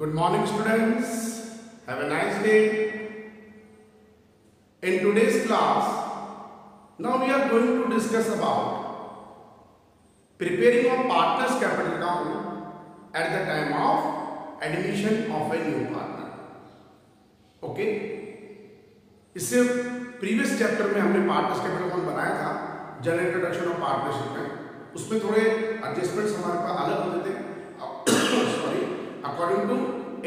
Good morning, students. Have a nice day. In today's class, now we are going to discuss about preparing a partner's capital account at the time of admission of a new partner. Okay इससे previous chapter में हमने partners capital account बनाया था general introduction of partnership में उसमें थोड़े adjustments हमारे पास अलग होते थे according to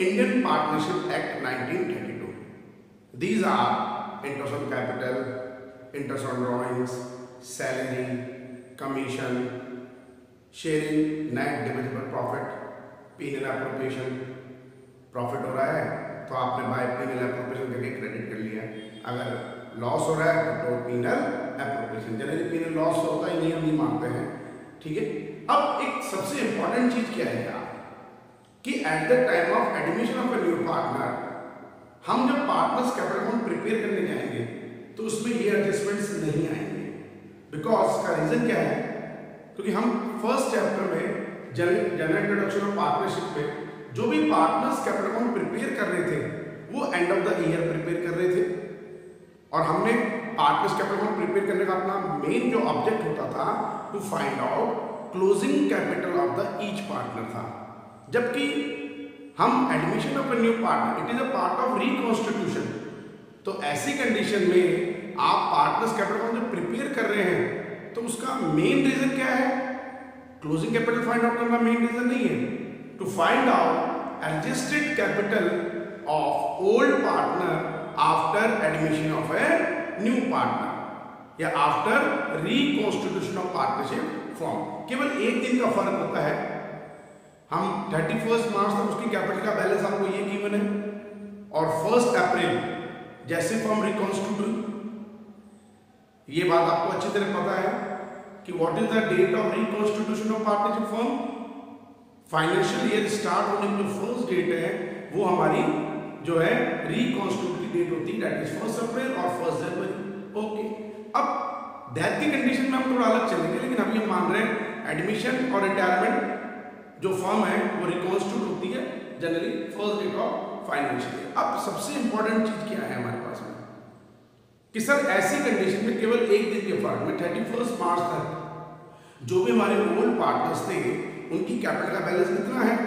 Indian partnership act 1932 these are interest on capital interest on drawings salary commission sharing net divisible profit penal appropriation profit हो रहा है तो आपने बाय पीनल एप्रोप्रिएशन करके क्रेडिट कर लिया। अगर लॉस हो रहा है तो penal appropriation generally penal loss होता ही नहीं हम नहीं मानते हैं। ठीक है? अब एक सबसे इंपॉर्टेंट चीज़ क्या है यार? कि at the time of admission of a new partner हम जब पार्टनर्स कैपिटल अकाउंट प्रिपेयर करने जाएँगे तो उसमें ये एडजस्टमेंट्स नहीं आएँगे। बिकॉज़ का रीजन क्या है? क्योंकि हम फ़र्स्ट चैप्टर में जनरल इंट्रोडक्शन ऑफ़ पार्टनरशिप में जो भी पार्टनर्स कैपिटल अकाउंट प्रिपेयर कर रहे थे, वो end of the year prepare कर रहे थे। और हमने पार्टनर्स कैपिटल अकाउंट प्रिपेयर करने का अपना मेन जो ऑब्जेक्ट होता था to find out closing capital of the each partner था। जबकि हम admission of a new partner it is a part of reconstitution तो ऐसी कंडीशन में आप पार्टनर्स कैपिटल अकाउंट जब प्रिपेयर कर रहे हैं तो उसका मेन रीजन क्या है? क्लोजिंग कैपिटल फाइंड आउट करना मेन रीजन नहीं है. To find out adjusted capital of old partner after admission of a new partner या after reconstitution of partnership form केवल एक दिन का फ़र्क होता है। हम थर्टी फ़र्स्ट मार्च तक उसकी कैपिटल का बैलेंस हमको ये गिवन है और फ़र्स्ट अप्रैल जैसे फॉर्म रिकॉन्स्टिट्यूट ये बात आपको अच्छी तरह पता है कि what is the date of reconstitution of partnership form financial year start होने की जो फ़र्स्ट डेट है, वो हमारी जो है रिकॉन्स्टिट्यूट की डेट होती है दैट इज़ फ़र्स्ट अप्रैल और फ़र्स्ट जनवरी ओके अब डेथ की कंडीशन में हम थोड़ा अलग चलेंगे, लेकिन हम मान रहे हैं एडमिशन और रिटायरमेंट जो फर्म है, वो रिकॉन्स्टिट्यूट होती है generally first date of financial अब सबसे इंपॉर्टेंट चीज़ क्या है हमारे पास में? कि सर, ऐसी कंडीशन में केवल एक दिन के फ़र्क में थर्टी फ़र्स्ट मार्च तक, जो भी हमारे ओल्ड पार्टनर्स थे, उनकी कैपिटल का बैलेंस कितना है?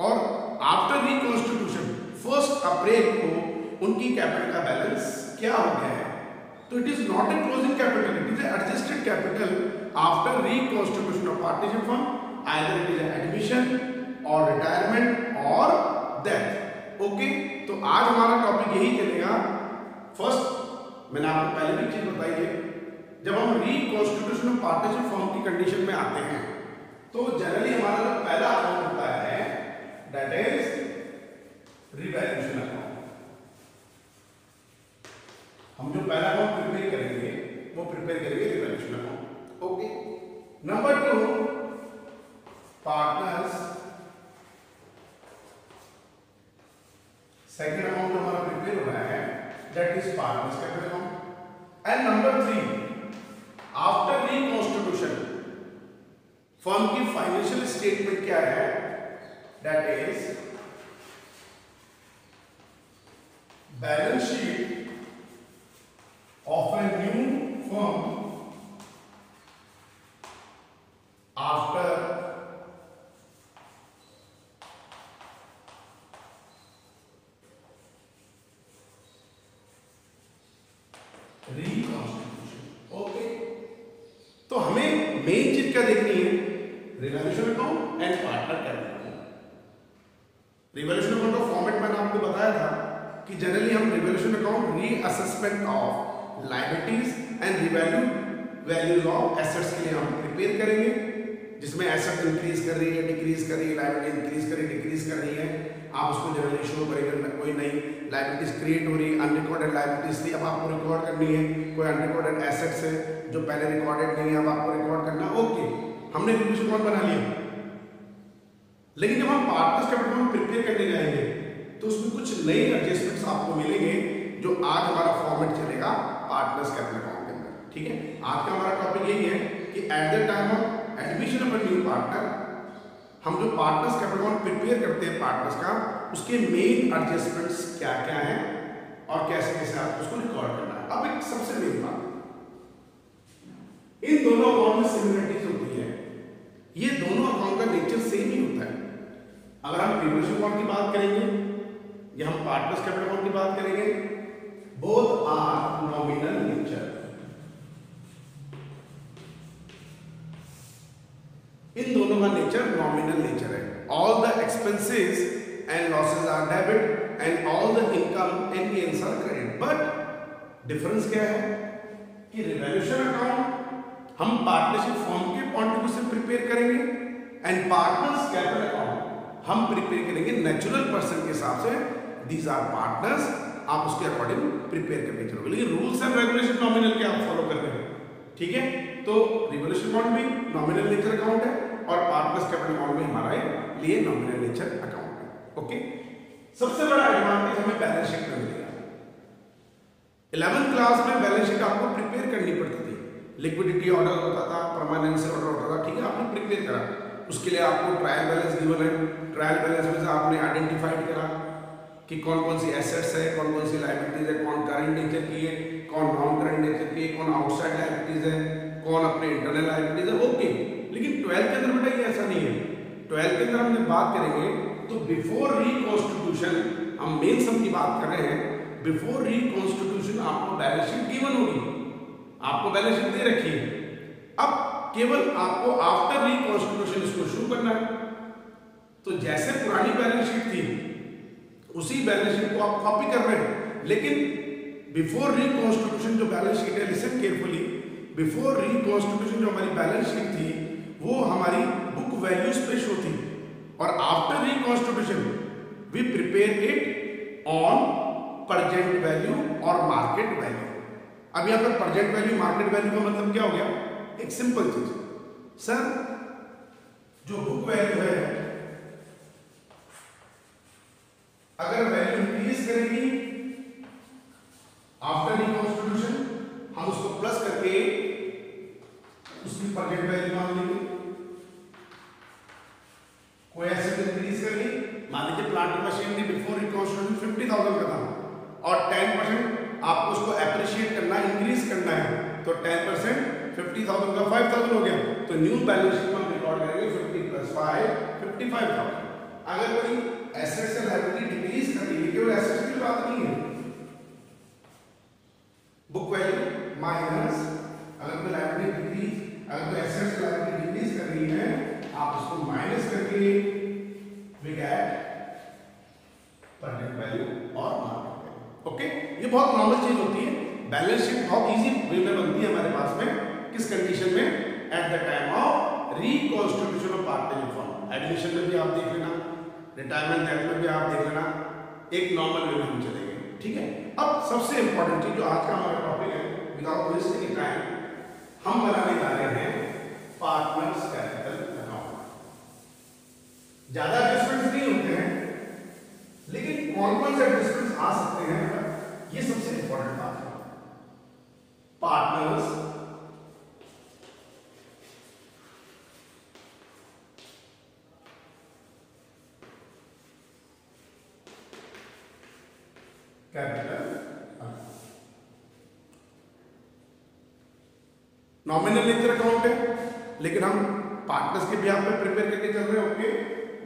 और आफ्टर रिकॉन्स्टिट्यूशन फ़र्स्ट अप्रैल को, उनकी कैपिटल का बैलेंस क्या हो गया है? तो it is not a closing capital it is adjusted capital after reconstitution of partnership firm either it is admission और रिटायरमेंट और डेथ ओके तो आज हमारा टॉपिक यही चलेगा। फ़र्स्ट मैंने आपको पहले भी चीज़ बताई है। जब हम रिकॉन्स्टिट्यूशन ऑफ़ पार्टनरशिप फर्म की कंडीशन में आते हैं तो जनरली हमारा जो पहला अकाउंट होता है दैट इज़ रिवैल्यूएशन अकाउंट हम जो पहला अकाउंट प्रिपेयर करेंगे, वो प्रिपेयर करेंगे revaluation account okay number two partners second account हमारा प्रिपेयर हो रहा है that is partners capital account and number three after reconstitution firm की फाइनेंशियल स्टेटमेंट क्या है? That is balance sheet of a new firm after okay तो हमें मेन चीज़ क्या देखनी है? Revolution account and partner capital revolution account का फॉर्मेट मैंने आपको बताया था कि जनरली हम revolution account reassessment of liabilities and revalue values of assets के लिए हम प्रिपेयर करेंगे, जिसमें एसेट इंक्रीज कर रही है डिक्रीज कर रही है लाइबिलिटी इंक्रीज कर रही है डिक्रीज कर रही है। आप उसको जनरली शो करेंगे, कोई नई लाइबिलिटीज क्रिएट हो रही है अनरिकॉर्डेड लाइबिलिटीज थी अब आपको रिकॉर्ड करनी है, कोई अनरिकॉर्डेड एसेट्स है जो पहले रिकॉर्डेड नहीं है, अब आपको रिकॉर्ड करना ओके हमने रिव्यूज़ अकाउंट बना लिया। लेकिन जब हम पार्टनर्स कैपिटल अकाउंट प्रिपेयर करने जाएँगे तो उसमें कुछ नए एडजस्टमेंट्स आपको मिलेंगे, जो आज हमारा फॉर्मेट चलेगा पार्टनर्स कैपिटल अकाउंट के अंदर, ठीक है? आज का हमारा टॉपिक यही है कि at the time of admission of new partner हम जो पार्टनर्स कैपिटल प्रिपेयर करते हैं पार्टनर्स का उसके मेन एडजस्टमेंट्स क्या क्या हैं और कैसे कैसे आपको उसको रिकॉर्ड करना है। अब एक सबसे मेन बात। इन दोनों अकाउंट में सिमिलरिटीज होती है। ये दोनों अकाउंट का नेचर सेम ही होता है। अगर हम प्रीवियस अकाउंट की बात करेंगे, या हम पार्टनर्स कैपिटल अकाउंट की बात करेंगे बोथ आर नॉमिनल नेचर इन दोनों का नेचर नॉमिनल नेचर है। All the expenses and losses are debit and all the income and gains are credit but difference क्या है? कि रिवॉल्यूशन अकाउंट हम पार्टनरशिप फॉर्म के पॉइंट ऑफ़ व्यू से प्रिपेयर करेंगे एंड पार्टनर्स कैपिटल अकाउंट हम prepare करेंगे नेचुरल पर्सन के हिसाब से. दीज आर पार्टनर्स आप उसके अकॉर्डिंग प्रिपेयर करके चलोगे. लेकिन रूल्स एंड रेगुलेशन नॉमिनल के आप फॉलो कर रहे हैं? ठीक है? तो रिवोल्यूशन अकाउंट भी नॉमिनल नेचर अकाउंट है, और पार्टनर्स कैपिटल अकाउंट में हमारा लिए नॉमिनल नेचर अकाउंट है. ओके सबसे बड़ा एडवांटेज हमें बैलेंस शीट में मिलेगा। इलेवेंथ क्लास में बैलेंस शीट आपको प्रिपेयर करनी पड़ती थी। लिक्विडिटी ऑर्डर होता था परमानेंस ऑर्डर होता था, ठीक है? आपने प्रिपेयर करा। उसके लिए आपको ट्रायल बैलेंस गिवन है। ट्रायल बैलेंस में से आपने आइडेंटिफाइड करा कि कौन कौन सी एसेट्स है, कौन कौन सी लाइबिलिटीज है, कौन करंट नेचर की है, कौन नॉन करंट नेचर की है, कौन आउटसाइड लाइबिलिटीज है, कौन अपने इंटरनल लाइबिलिटीज है। ओके लेकिन ट्वेल्थ के अंदर बेटा ये ऐसा नहीं है। ट्वेल्थ के अंदर हम जब बात करेंगे तो बिफोर रिकॉन्स्टिट्यूशन हम मेन सम की बात कर रहे हैं बिफोर रिकॉन्स्टिट्यूशन आपको बैलेंस शीट गिवन होगी। आपको बैलेंस शीट दे रखी है। अब केवल आपको आफ्टर रिकॉन्स्टिट्यूशन इसको शुरू करना है। तो जैसे पुरानी बैलेंस शीट थी, उसी बैलेंस शीट को आप कॉपी कर रहे हैं। लेकिन बिफोर रिकॉन्स्टिट्यूशन जो बैलेंस शीट है लिसन केयरफुली बिफोर रिकॉन्स्टिट्यूशन जो हमारी बैलेंस शीट थी, वो हमारी बुक वैल्यूज़ पे शो थी। और after reconstitution we prepare it on present value और मार्केट वैल्यू अब यहाँ पर प्रजेंट वैल्यू मार्केट वैल्यू का मतलब क्या हो गया? एक सिंपल चीज़। सर जो बुक वैल्यू है, अगर वैल्यू इंक्रीज करेगी आफ्टर रिकॉन्स्टिट्यूशन हम उसको प्लस करके उसकी प्रजेंट वैल्यू मान लेंगे कोई एसेट इंक्रीज कर ली मान लीजिए plant machinery before reconstitution fifty thousand का था और टेन परसेंट आपको उसको अप्रिशिएट करना है इंक्रीज करना है तो टेन परसेंट फिफ्टी थाउज़ेंड का फाइव थाउज़ेंड हो गया। तो न्यू बैलेंस शीट में रिकॉर्ड करेंगे fifty plus five fifty five thousand अगर कोई एसेट से लाइबिलिटी डिक्रीज कर है केवल एसेट की बात नहीं है। बुक वैल्यू माइनस अगर कोई लाइबिलिटी डिक्रीज अगर कोई एसेट से लाइबिलिटी डिक्रीज कर रही है, आप उसको माइनस करके वी गेट प्रेजेंट वैल्यू और मार्केट वैल्यू ओके ये बहुत नॉर्मल चीज़ होती है। बैलेंस शीट बहुत इजी वे में बनती है हमारे पास में। किस कंडीशन में? At the time of reconstitution of partnership form admission में भी आप देख लेना। रिटायरमेंट एक्ट में भी आप देख लेना। एक नॉर्मल वे में हम चलेंगे। ठीक है? अब सबसे इंपॉर्टेंट चीज़ जो आज का हमारा टॉपिक है विदाउट वेस्टिंग टाइम हम बनाने जा रहे हैं पार्टनर्स कैपिटल ज़्यादा एडजस्टमेंट्स नहीं होते हैं, लेकिन कौन कौन से एडजस्टमेंट्स आ सकते हैं? ये सबसे इंपॉर्टेंट बात है। Partners capital nominal nature account है, लेकिन हम पार्टनर्स के बिहार पे प्रिपेयर करके चल रहे हैं okay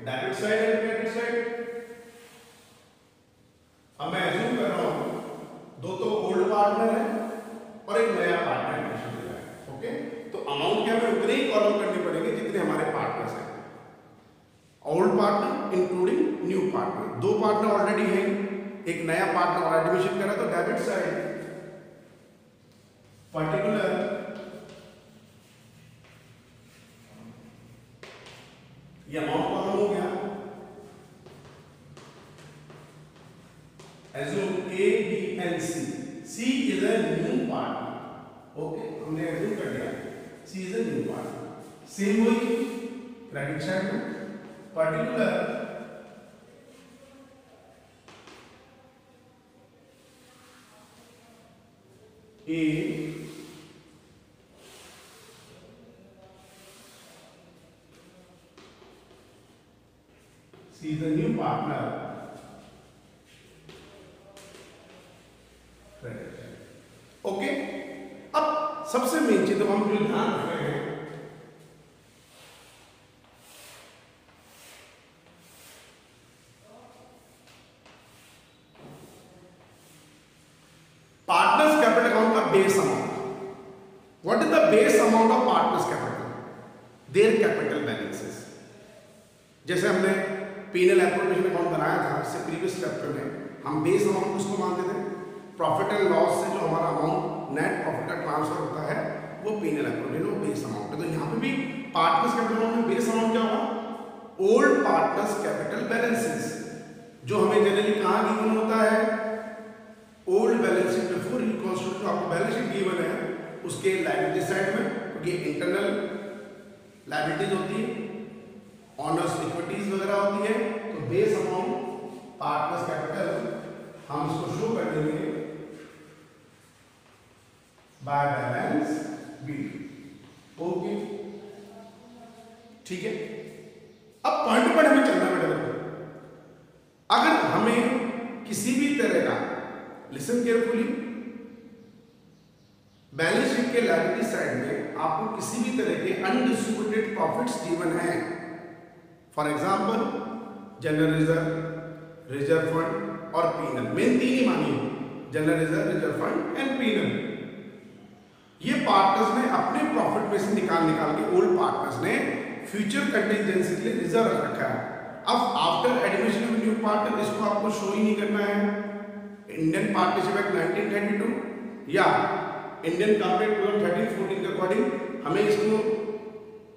debit side and credit side अब मैं एज्यूम कर रहा हूँ दो तो ओल्ड पार्टनर है और एक नया पार्टनर एडमिशन ले रहा है ओके तो अमाउंट क्या हमें उतने ही कॉलम करने पड़ेंगे जितने हमारे पार्टनर्स हैं old partner including new partner दो पार्टनर ऑलरेडी हैं एक नया पार्टनर और एडमिशन right side. Particular. ये अमाउंट कौन हो? गया as A B and C C is a new part okay हमने एजू कर दिया. C is a new part same वही. क्रेडिट साइड में particular A C is the new partner okay अब सबसे मेन चीज़ तो हम जो ध्यान रख रहे हैं partners capital account का base amount what is base amount of partners capital, their capital balances. जैसे हमने पीनल एप्रोप्रिएशन अकाउंट बनाया था इससे प्रीवियस चैप्टर में, हम बेस अमाउंट उसको मानते थे? प्रॉफिट एंड लॉस से जो हमारा अमाउंट नेट प्रॉफिट का ट्रांसफ़र होता है, वो पीनल एप्रोप्रिएशन वो बेस अमाउंट है तो यहाँ पे भी पार्टनर्स कैपिटल में बेस अमाउंट क्या होगा ओल्ड पार्टनर्स कैपिटल बैलेंसेस जो हमें जनरली कहाँ गिवन होता है? Old balance sheet before reconstitute आपको बैलेंस शीट गिवन है उसके लाइबिलिटी साइड में, क्योंकि इंटरनल लाइबिलिटीज होती है ऑनर्स इक्विटीज वगैरह होती है तो बेस अमाउंट पार्टनर्स कैपिटल हम इसको शो कर देंगे बाय बैलेंस बी ओके ठीक है? अब पॉइंट पर हमें चलना बेटा अगर हमें किसी भी तरह का लिसन केयरफुली बैलेंस शीट के लाइबिलिटी साइड में आपको किसी भी तरह के अनडिस्ट्रीब्यूटेड गिवन है for example general reserve reserve fund और पीनल मेन तीन ही। मानिए general reserve reserve fund and P and L ये पार्टनर्स ने अपने प्रॉफिट में से निकाल निकाल के ओल्ड पार्टनर्स ने फ्यूचर कंटिजेंसी के लिए रिज़र्व रख रखा है। अब after admission of new partner इसको आपको शो ही नहीं करना है। इंडियन पार्टनरशिप एक्ट 1932 या इंडियन कॉर्पोरेट कोड 1314 के अकॉर्डिंग हमें इसको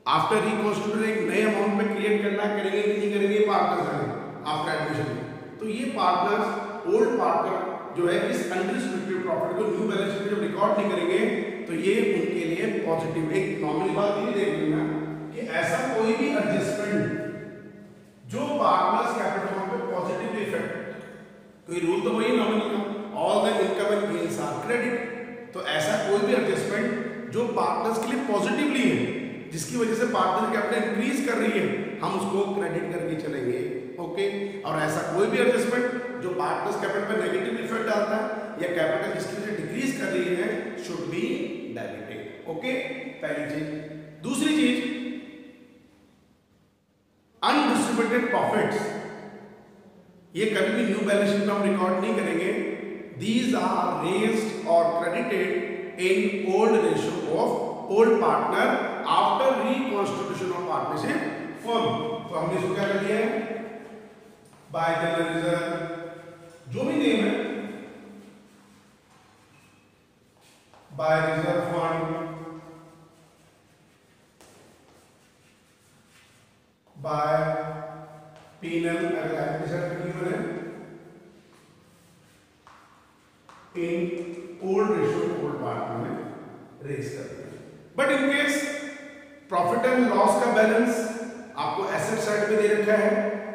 आफ्टर रिकॉन्स्टिट्यूट नए अमाउंट में क्रिएट करना, करेंगे कि नहीं करेंगे पार्टनर्स हैं आफ्टर एडमिशन तो ये पार्टनर्स ओल्ड पार्टनर जो है, इस अनडिस्ट्रिब्यूटेड प्रॉफिट को न्यू बैलेंस शीट में रिकॉर्ड नहीं करेंगे तो ये उनके लिए पॉजिटिव एक नॉर्मल बात ये देख लेना कि ऐसा कोई भी एडजस्टमेंट जो पार्टनर्स कैपिटल पे पॉजिटिव इफ़ेक्ट कोई रूल तो वही नॉमिनल का all the income and gains are credit तो ऐसा कोई भी एडजस्टमेंट जो पार्टनर्स के लिए पॉजिटिवली है जिसकी वजह से पार्टनर कैपिटल इंक्रीज कर रही है, हम उसको क्रेडिट करके चलेंगे ओके और ऐसा कोई भी एडजस्टमेंट जो पार्टनर्स कैपिटल पर नेगेटिव इफ़ेक्ट डालता है या कैपिटल जिसकी वजह डिक्रीज कर रही है शुड बी डेबिटेड ओके पहली चीज़। दूसरी चीज़ अनडिस्ट्रीब्यूटेड प्रॉफिट्स ये कभी भी न्यू बैलेंस शीट हम रिकॉर्ड नहीं करेंगे। दीज आर रेस्ड और credited in old ratio of old partner after reconstitution of partnership firm तो हमने इसको क्या कर दिया है? बाय रिज़र्व जो भी नेम है by reserve fund by penal अगर एप्लीकेशन है in old ratio old part में दिया. But in case and loss का बैलेंस आपको एसेट साइड में दे रखा है,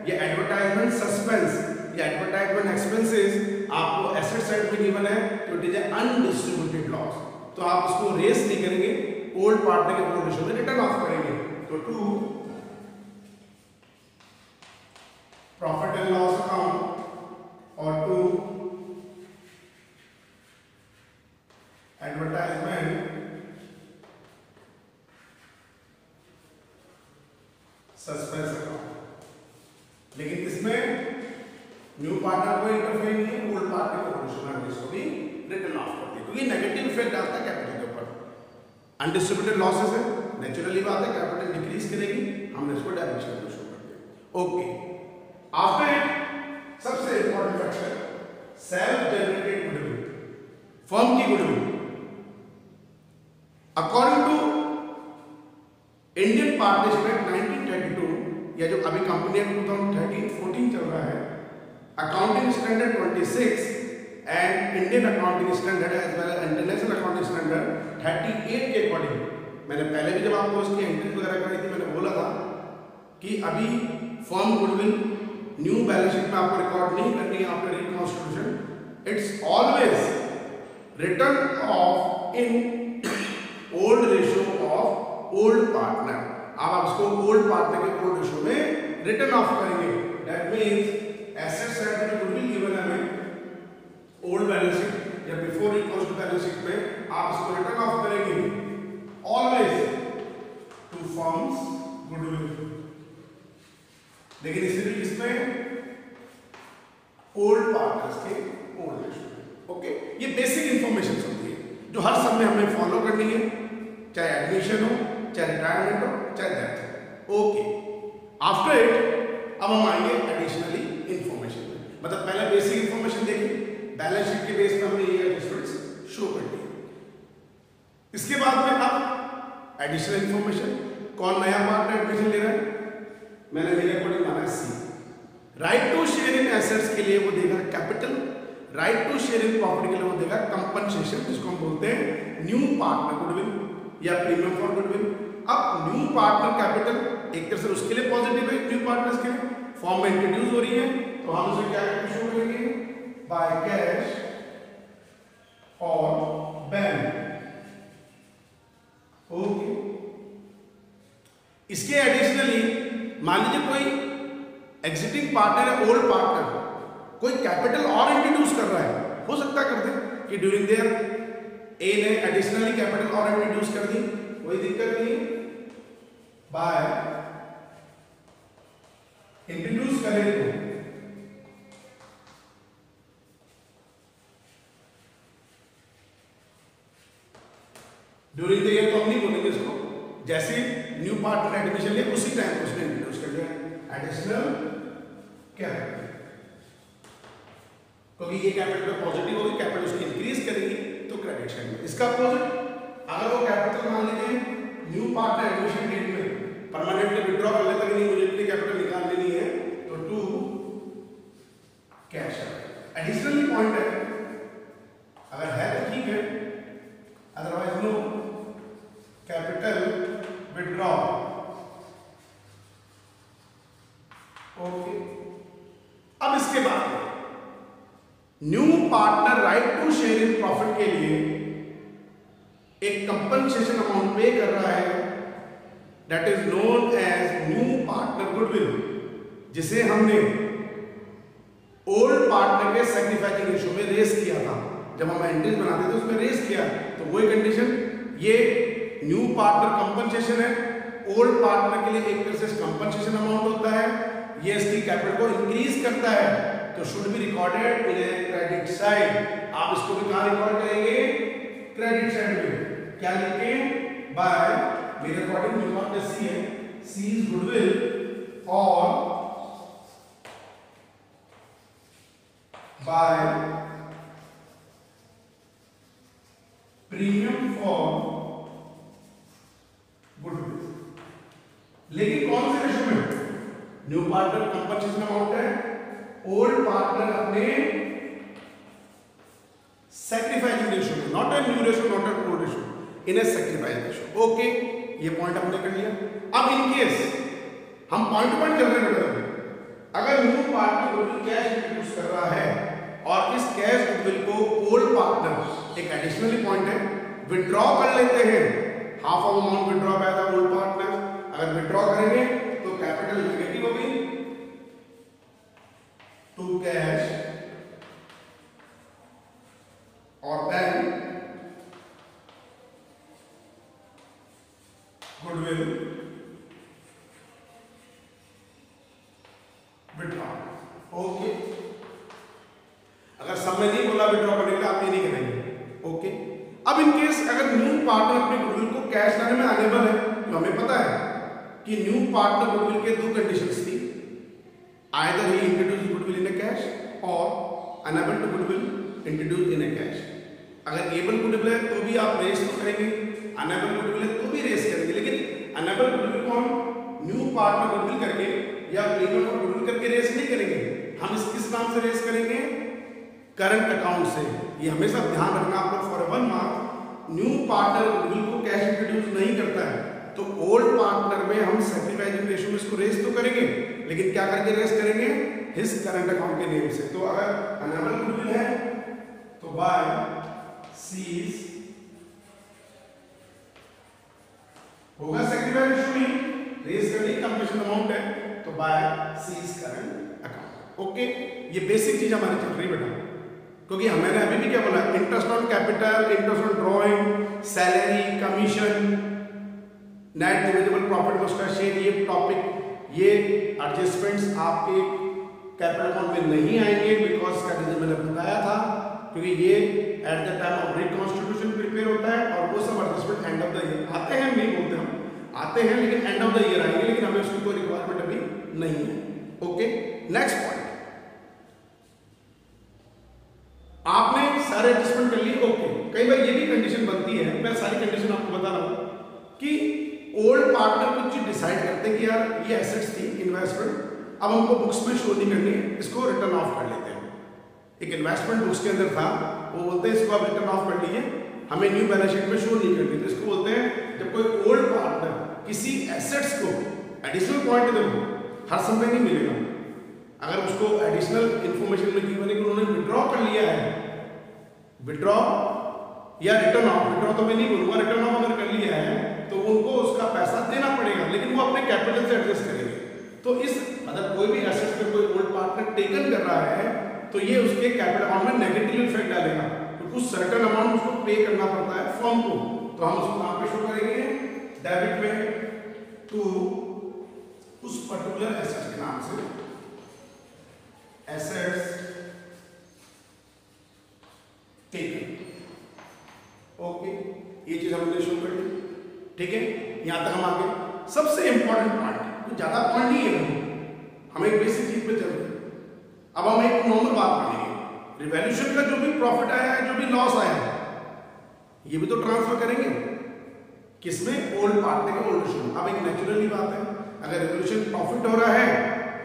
या एडवर्टाइजमेंट सस्पेंस या एडवर्टाइजमेंट एक्सपेंसेस आपको एसेट साइड में गिवन है तो इट इज़ अनडिस्ट्रीब्यूटेड लॉस तो आप उसको रेस नहीं करेंगे ओल्ड पार्टनर के ओल्ड में रिटर्न ऑफ़ करेंगे. तो to profit and loss account और टू एडवर्टाइजमेंट सस्पेंस अकाउंट लेकिन इसमें न्यू पार्टनर को इंटरफेयर नहीं है ओल्ड पार्टनर को पोजिशन इसको भी रिटर्न ऑफ़ कर दिया। क्योंकि नेगेटिव इफ़ेक्ट डालता है कैपिटल के ऊपर। अनडिस्ट्रीब्यूटेड लॉसेस है नेचुरली बात है कैपिटल डिक्रीज करेगी, हमने इसको डेबिट करना शुरू कर दिया। ओके आफ्टर इट सबसे important factor self generated goodwill firm की गुडविल अभी कंपनी एक्ट 2013 14 चल रहा है। Accounting standard 26 and Indian accounting standard as well international accounting standard 38 के अकॉर्डिंग मैंने पहले भी जब आपको इसकी एंट्रीज वगैरह कराई थी, मैंने बोला था कि अभी firm goodwill new balance sheet में आपको रिकॉर्ड नहीं करनी है after reconstitution it's always return of in old ratio of old partner आप इसको ओल्ड पार्टनर के ओल्ड रेशियो में रिटर्न ऑफ़ करेंगे दैट मींस एसेट साइड में गुडविल गिवन है हमें ओल्ड बैलेंस शीट या before equals to balance sheet में आप इसको रिटर्न ऑफ़ करेंगे ऑलवेज टू फॉर्म्स गुडविल लेकिन इसे भी किसमें ओल्ड पार्टनर्स के ओल्ड रेशियो ओके ये बेसिक इंफॉर्मेशन होती है जो हर सब में हमें फॉलो करनी है चाहे एडमिशन हो चाहे रिटायरमेंट हो चाहे डेथ हो ओके आफ्टर इट अब हम आएँगे एडिशनली इंफॉर्मेशन मतलब पहले बेसिक इंफॉर्मेशन देखी बैलेंस शीट के बेस पर हमने ये एडजस्टमेंट्स शो कर दिए इसके बाद में अब एडिशनल इंफॉर्मेशन कौन नया पार्टनर एडमिशन ले रहा है मैंने मेरे अकॉर्डिंग माना C right to share in assets के लिए वो देगा capital right to share in property के लिए वो देगा कंपनसेशन जिसको हम बोलते हैं न्यू पार्टनर गुडविल या प्रीमियम फॉर गुडविल अब न्यू पार्टनर कैपिटल एक तरह से उसके लिए पॉजिटिव है न्यू पार्टनर्स के लिए. फॉर्म में इंट्रोड्यूस हो रही है तो हम उसे क्या करके शो करेंगे? बाय कैश और बैंक ओके इसके एडिशनली मान लीजिए कोई एग्जिटिंग पार्टनर है ओल्ड पार्टनर कोई कैपिटल और इंट्रोड्यूस कर रहा है। हो सकता कर दे कि ड्यूरिंग देयर ए ने एडिशनली कैपिटल और इंट्रोड्यूस कर दी। कोई दिक्कत नहीं। बाय इंट्रोड्यूस करें तो ड्यूरिंग द ईयर तो हम नहीं बोलेंगे इसको। जैसे न्यू पार्टनर एडमिशन लिया, उसी टाइम उसने इंट्रोड्यूस कर दिया। एडिशनल क्या क्योंकि ये कैपिटल पॉजिटिव होगी कैपिटल उसकी इंक्रीज करेगी तो क्रेडिट साइड में इसका अपोजिट अगर वो कैपिटल मान लीजिए न्यू पार्टनर एडमिशन डेट में परमानेंटली विड्रॉ कर लेता नहीं, मुझे इतनी कैपिटल निकाल लेनी है तो टू कैश एडिशनली पॉइंट है अगर है तो ठीक है otherwise no capital withdraw okay अब इसके बाद new partner right to share in profit के लिए एक कंपनसेशन अमाउंट पे कर रहा है that is known as new partner goodwill जिसे हमने ओल्ड पार्टनर के सेक्रीफाइसिंग रेशियो में रेस किया था। जब हम एंट्रीज बनाते थे, उसमें रेस किया तो वही कंडीशन ये न्यू पार्टनर कंपनसेशन है। ओल्ड पार्टनर के लिए एक से कंपनसेशन अमाउंट होता है। ये इसकी कैपिटल को इंक्रीज करता है तो should be recorded in credit side आप इसको भी कहा रिकॉर्ड करेंगे? क्रेडिट साइड में। क्या लिखे बाय मेरे अकॉर्डिंग जो आपने सी है। सी इज़ गुडविल और बाय प्रीमियम फॉर गुडविल लेकिन कौन से रेशो में? न्यू पार्टनर कंपनसेशन अमाउंट है? ओल्ड पार्टनर अपने सैक्रिफाइसिंग रेशियो में not a new ratio not a old ratio in a sacrifice ratio okay ये पॉइंट हमने कर लिया। अब इन केस हम पॉइंट पॉइंट चल रहे हैं अगर new partner goodwill cash introduce कर रहा है, और इस कैश गुडविल को ओल्ड पार्टनर एक एडिशनली पॉइंट है विड्रॉ कर लेते हैं। Half of amount withdraw by the old partner अगर विड्रॉ करेंगे तो कैपिटल नेगेटिव होगी टू कैश और देन गुडविल विड्रॉ ओके अगर में नहीं बोला विड्रॉ करने के आप ये नहीं करेंगे। ओके अब इन केस अगर न्यू पार्टनर अपने गुडविल को कैश लाने में अनेबल है तो हमें पता है कि न्यू पार्टनर गुडविल के दो कंडीशंस थी। Either he introduce goodwill in a cash और unable to goodwill introduce in a cash अगर एबल गुडविल है तो भी आप रेस तो करेंगे। अनेबल गुडविल है तो भी रेस करेंगे। लेकिन अनेबल गुडविल को हम न्यू पार्टनर गुडविल करके या प्रीमियम और गुडविल करके रेस नहीं करेंगे। हम इस किस नाम से रेस करेंगे? करंट अकाउंट से। ये हमेशा ध्यान रखना आप लोग for one mark new partner goodwill को कैश इंट्रोड्यूस नहीं करता है। तो ओल्ड पार्टनर में हम सेक्रीफाइसिंग रेशियो में इसको रेस तो करेंगे, लेकिन क्या करके रेस करेंगे? हिज करंट अकाउंट के नेम से। तो अगर अनेबल गुडविल है तो बाय सीज होगा सेक्रीफाइस रेशियो नहीं रेस करने की कंपटीशन अमाउंट है तो by seize current account okay ये बेसिक चीज़ हमारी चल रही बेटा। क्योंकि मैंने अभी भी क्या बोला interest on capital interest on drawing salary commission net divisible profit उसका शेयर ये टॉपिक ये एडजस्टमेंट्स आपके कैपिटल अकाउंट में नहीं आएँगे बिकॉज़ का रीजन मैंने बताया था, क्योंकि ये at the time of reconstitution prepare होता है और वो सब adjustment end of the year आते हैं, नहीं बोलते हम। आते हैं, लेकिन एंड ऑफ़ द ईयर आएँगे, लेकिन हमें उसकी कोई रिक्वायरमेंट अभी नहीं है। ओके नेक्स्ट पॉइंट आपने सारे एडजस्टमेंट कर लिए? ओके कई बार ये भी कंडीशन बनती है। मैं सारी कंडीशन आपको बता रहा हूँ कि ओल्ड पार्टनर कुछ डिसाइड करते हैं कि यार, ये एसेट्स थी इन्वेस्टमेंट अब हमको बुक्स में शो नहीं करनी है, इसको रिटर्न ऑफ़ कर लेते हैं। एक इन्वेस्टमेंट बुक्स के अंदर था, वो बोलते हैं, इसको आप रिटर्न ऑफ़ कर लीजिए। हमें न्यू बैलेंस शीट में शो नहीं करनी तो इसको बोलते हैं, जब कोई ओल्ड पार्टनर किसी एसेट्स को एडिशनल पॉइंट दे हर समय नहीं मिलेगा। अगर उसको एडिशनल इंफॉर्मेशन में गिवन है कि उन्होंने विड्रॉ कर लिया है? विड्रॉ या रिटर्न ऑफ़ विड्रॉ तो मैं नहीं बोलूँगा रिटर्न ऑफ़ अगर कर लिया है तो उनको उसका पैसा देना पड़ेगा, लेकिन वो अपने कैपिटल से एडजस्ट करेंगे। तो इस मतलब कोई भी एसेट पे कोई ओल्ड पार्टनर टेकन कर रहा है तो ये उसके कैपिटल अकाउंट में नेगेटिव इफ़ेक्ट डालेगा। तो कुछ सर्टन अमाउंट पे करना पड़ता है फॉर्म को। तो हम उसको कहाँ पे शो करेंगे? डेबिट में टू उस पर्टिकुलर एसेट के नाम से। एसेट्स ओके ये चीज़ हमने शो कर दी। ठीक है? यहाँ तक हम आगे। सबसे इंपॉर्टेंट पॉइंट तो ज़्यादा पॉइंट नहीं है हम एक बेसिक चीज़ पे चल अब हम एक नॉर्मल बात करेंगे रिवॉल्यूशन का जो भी प्रॉफिट आया है, जो भी लॉस आया है ये भी तो ट्रांसफ़र करेंगे। किसमें? ओल्ड पार्टनर के ओल्ड अब एक नेचुरली बात है। अगर रिवोल्यूशन प्रॉफिट हो रहा है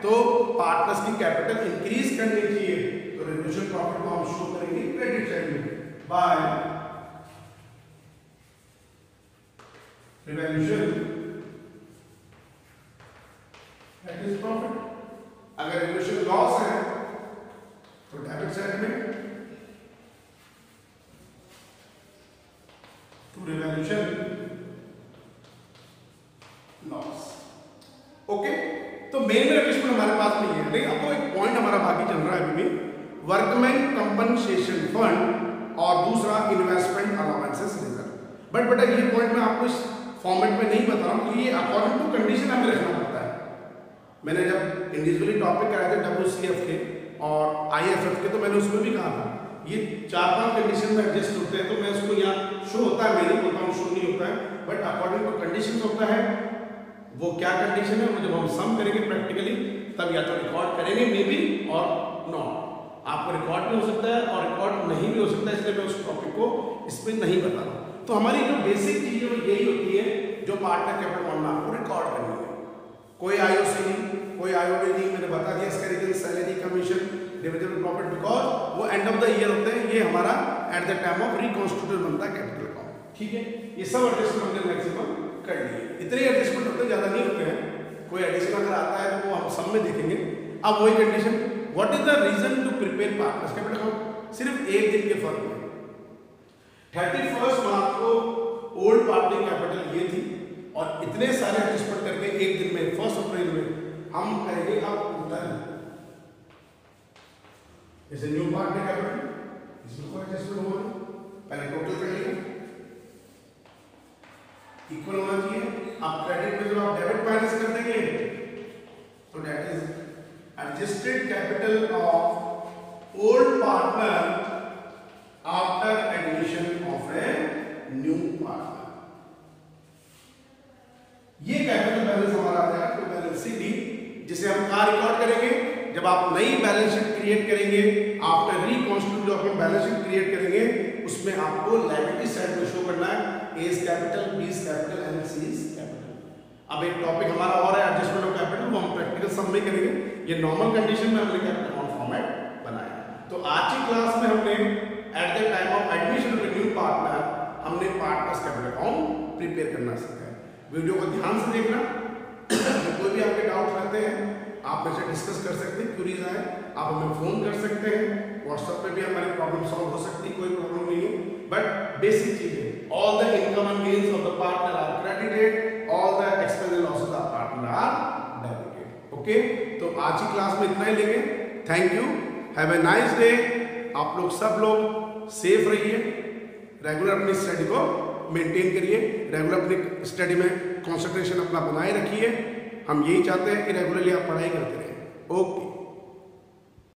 तो पार्टनर्स की कैपिटल इंक्रीज करनी चाहिए। तो रिवोल्यूशन प्रॉफिट को हम शो करेंगे क्रेडिट साइड में। बाय रिवोल्यूशन प्रॉफिट अगर रिवोल्यूशन लॉस है तो डेबिट साइड में टू रिवोल्यूशन लॉस ओके तो मेन एडजस्टमेंट हमारे पास नहीं है लेकिन अब तो एक पॉइंट हमारा बाकी चल रहा है अभी भी। वर्कमैन कंपनसेशन फंड और दूसरा इन्वेस्टमेंट अलाउंसेस रिज़र्व बट बेटा, ये पॉइंट मैं आपको इस फॉर्मेट में नहीं बता रहा हूँ ये अकॉर्डिंग टू कंडीशन हमें रखना पड़ता है। मैंने जब इंडिविजुअली टॉपिक कराए थे डब्ल्यू के और आईएफएफ के तो मैंने उसमें भी कहा था, ये चार पाँच कंडीशन में एडजस्ट होते हैं तो मैं उसको यहाँ शो होता है, मैं नहीं बोलता हूँ शो नहीं होता है बट अकॉर्डिंग टू कंडीशन होता है, वो क्या कंडीशन है वो जब हम सम करेंगे प्रैक्टिकली तब या तो रिकॉर्ड करेंगे मे बी और नॉट आपको रिकॉर्ड भी हो सकता है और रिकॉर्ड नहीं भी हो सकता इसलिए मैं उस टॉपिक को इसमें नहीं बता रहा तो हमारी जो बेसिक चीज़ है यही होती है जो पार्टनर कैपिटल मानना, आपको रिकॉर्ड करनी है। कोई आईओसी नहीं, कोई आईओबी नहीं, मैंने बता दिया इसका reason salary commission divisible profit because वो एंड ऑफ़ द ईयर होते हैं, ये हमारा at the time of reconstitute बनता है कैपिटल अकाउंट ठीक है? ये सब एडजस्टमेंट मैक्सिमम कर लिए। इतने एडजस्टमेंट होते ज़्यादा नहीं होते हैं। कोई एडिशन अगर आता है तो वो हम सब में देखेंगे। अब वही condition what is the reason to prepare partners capital account सिर्फ़ एक दिन के फ़र्क में। थर्टी फ़र्स्ट मार्च को ओल्ड पार्टी कैपिटल ये थी और इतने सारे एडजस्टमेंट करके एक दिन में फ़र्स्ट अप्रैल में हम करेंगे अब उल्टा जैसे न्यू पार्टी कैपिटल इसमें कोई एडजस्टमेंट हो पहले टोटल कर लिया। इक्वल होना चाहिए आप क्रेडिट में जब आप डेबिट माइनस कर देंगे तो that is adjusted capital of old partner after addition of a new partner. ये कैपिटल बैलेंस हमारा आ जाएगा तो बैलेंस सी डी जिसे हम कहा रिकॉर्ड करेंगे? जब आप नई बैलेंस शीट क्रिएट करेंगे आफ्टर रिकॉन्स्टिट्यूट जो अपन बैलेंस शीट क्रिएट करेंगे, उसमें आपको लाइबिलिटी साइड में शो करना है as capital B capital and C is अब एक टॉपिक हमारा और है एडजस्टमेंट ऑफ़ कैपिटल वो हम प्रैक्टिकल सब में करेंगे। ये नॉर्मल कंडीशन में हमने कैपिटल अकाउंट फॉर्मेट बनाया तो आज की क्लास में हमने at the time of admission of new partner हमने पार्टनर्स कैपिटल अकाउंट प्रिपेयर करना सीखा है। वीडियो को ध्यान से देखना। कोई भी आपके डाउट रहते हैं, आप मेरे डिस्कस कर सकते हैं क्यूरीज आए, आप हमें फ़ोन कर सकते हैं। व्हाट्सएप पे भी हमारी प्रॉब्लम सॉल्व हो सकती है, कोई प्रॉब्लम नहीं है। बट बेसिक चीज़ें all the income and gains of the partner are credited expense and losses of the partner are debited okay तो आज की क्लास में इतना ही लेंगे. Thank you have a nice day आप लोग सब लोग सेफ़ रहिए. रेगुलर अपनी स्टडी को मेंटेन करिए. रेगुलर अपनी स्टडी में कंसंट्रेशन अपना बनाए रखिए. हम यही चाहते हैं कि रेगुलरली आप पढ़ाई करते रहें. ओके